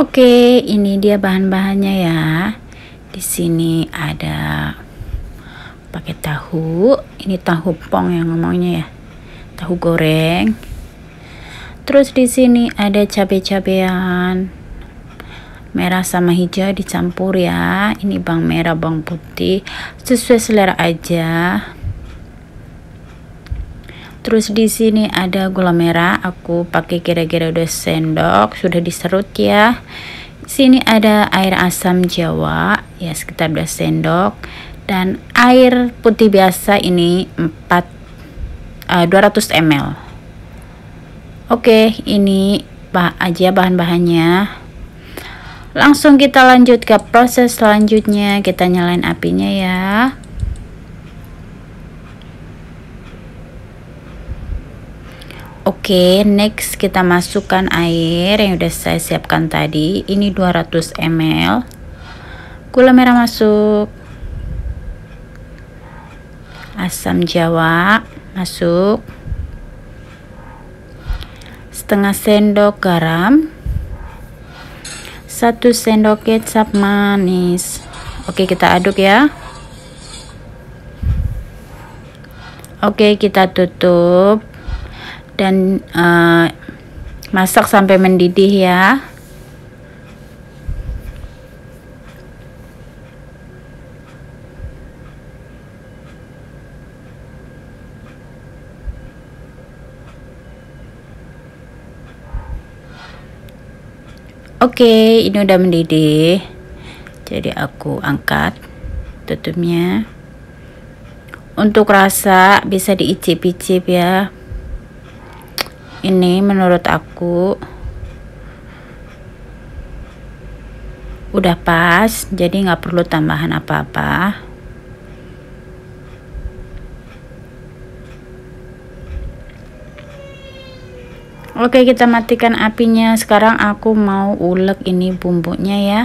Oke, ini dia bahan-bahannya ya. Di sini ada pakai tahu. Ini tahu pong yang ngomongnya ya. Tahu goreng. Terus di sini ada cabai-cabean merah sama hijau dicampur ya. Ini bawang merah, bawang putih sesuai selera aja. Terus di sini ada gula merah, aku pakai kira-kira 2 sendok, sudah diserut ya. Sini ada air asam jawa, ya sekitar 2 sendok dan air putih biasa ini 4 uh, 200 ml. Oke, ini bah aja bahan-bahannya. Langsung kita lanjut ke proses selanjutnya, kita nyalain apinya ya. Oke, next kita masukkan air yang udah saya siapkan tadi. Ini 200 ml. Gula merah masuk. Asam jawa masuk. Setengah sendok garam. Satu sendok kecap manis. Oke, kita aduk ya. Oke, kita tutup dan uh, masak sampai mendidih ya Oke, ini udah mendidih. Jadi aku angkat tutupnya. Untuk rasa bisa diicip-icip ya ini menurut aku udah pas jadi nggak perlu tambahan apa-apa. Oke kita matikan apinya. Sekarang aku mau ulek ini bumbunya ya.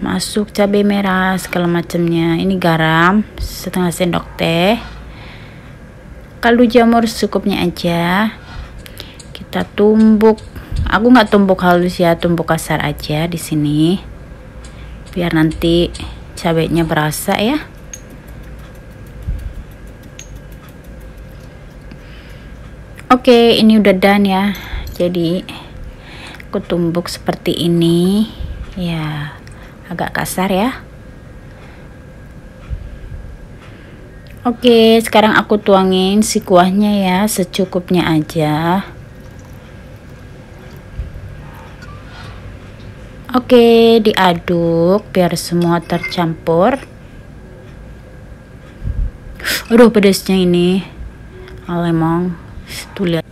Masuk cabai merah segala macamnya. Ini garam setengah sendok teh. Kaldu jamur secukupnya aja kita tumbuk. Aku nggak tumbuk halus ya tumbuk kasar aja di sini. Biar nanti cabenya berasa ya. Oke ini udah done ya. Jadi aku tumbuk seperti ini. Ya agak kasar ya. Oke, sekarang aku tuangin si kuahnya ya, secukupnya aja. Oke, diaduk biar semua tercampur. Aduh, pedasnya ini. Alemong. Tuh lihat.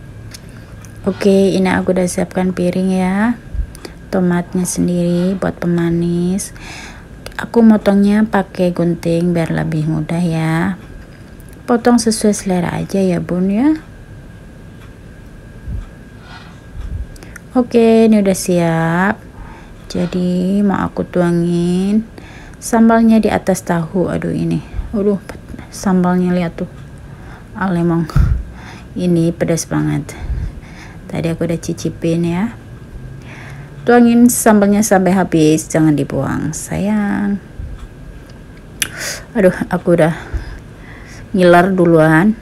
Oke, ini aku udah siapkan piring ya. Tomatnya sendiri buat pemanis. Aku motongnya pakai gunting biar lebih mudah ya. Potong sesuai selera aja ya, Bun ya. Oke, ini udah siap jadi mau aku tuangin sambalnya di atas tahu. Aduh ini. Aduh sambalnya lihat tuh. Alemong ini pedas banget. Tadi aku udah cicipin ya. Tuangin sambalnya sampai habis. Jangan dibuang sayang. Aduh aku udah ngiler duluan